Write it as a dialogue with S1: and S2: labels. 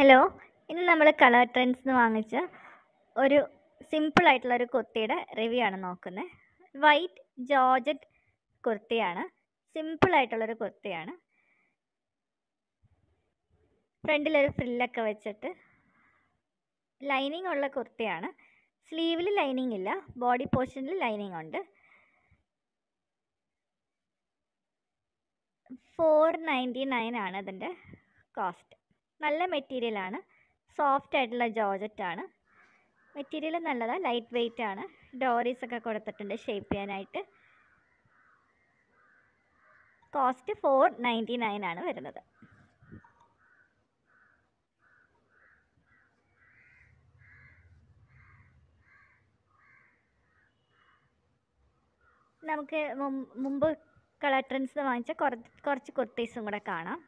S1: Hello ഇന്ന് നമ്മൾ colour trends എന്ന് വാങ്ങിച്ച ഒരു സിമ്പിൾ ആയിട്ടുള്ള ഒരു കുർത്തിയുടെ റിവ്യൂ ആണ് നോക്കുന്നത് വൈറ്റ് ജോർജറ്റ് കുർത്തിയാണ്. സിമ്പിൾ ആയിട്ടുള്ളൊരു കുർത്തിയാണ്. ഫ്രണ്ടിലൊരു ഫ്രില്ലൊക്കെ വെച്ചിട്ട് ലൈനിങ് ഉള്ള കുർത്തിയാണ്. സ്ലീവിൽ ലൈനിങ് ഇല്ല. ബോഡി പോർഷനിൽ ലൈനിങ് ഉണ്ട്. ഫോർ നയന്റി നയൻ ആണ് അതിന്റെ കോസ്റ്റ് നല്ല മെറ്റീരിയലാണ് സോഫ്റ്റ് ആയിട്ടുള്ള ജോർജറ്റ് ആണ്. മെറ്റീരിയൽ നല്ലതാണ് ലൈറ്റ് വെയിറ്റ് ആണ്. ഡോറീസ് ഒക്കെ കൊടുത്തിട്ടുണ്ട് ഷേപ്പ് ചെയ്യാനായിട്ട്. കോസ്റ്റ് ഫോർ നയന്റി നയൻ ആണ് വരുന്നത്. നമുക്ക് മുമ്പ് കളർ ട്രെൻഡ്സ് വാങ്ങിച്ച കുറച്ച് കുറച്ച് കുർത്തീസും കൂടെ കാണാം.